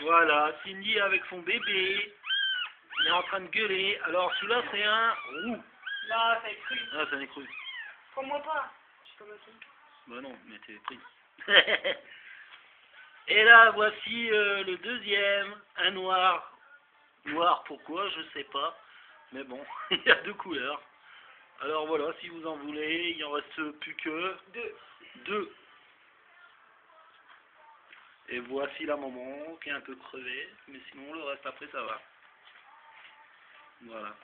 Voilà, Cindy avec son bébé. Il est en train de gueuler. Alors celui-là c'est un roux. Là, ça est cru. Ah, ça n'est cru. Prends-moi pas. Je suis comme con. Bah non, mais t'es pris. Et là, voici euh, le deuxième, un noir. Noir, pourquoi? Je sais pas. Mais bon, il y a deux couleurs. Alors voilà, si vous en voulez, il en reste plus que Deux. deux. Et voici la maman qui est un peu crevée, mais sinon le reste après ça va. Voilà.